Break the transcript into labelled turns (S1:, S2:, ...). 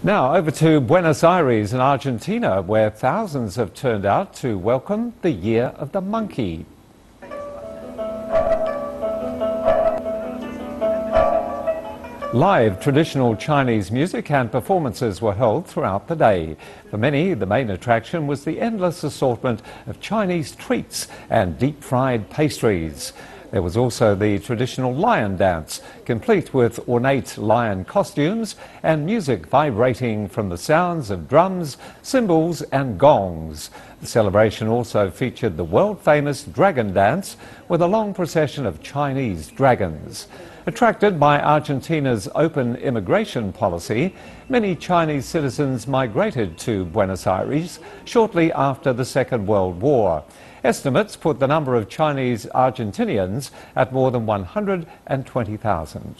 S1: Now over to Buenos Aires in Argentina, where thousands have turned out to welcome the Year of the Monkey. Live traditional Chinese music and performances were held throughout the day. For many, the main attraction was the endless assortment of Chinese treats and deep-fried pastries. There was also the traditional lion dance, complete with ornate lion costumes and music vibrating from the sounds of drums, cymbals and gongs. The celebration also featured the world-famous dragon dance with a long procession of Chinese dragons. Attracted by Argentina's open immigration policy, many Chinese citizens migrated to Buenos Aires shortly after the Second World War. Estimates put the number of Chinese Argentinians at more than 120,000.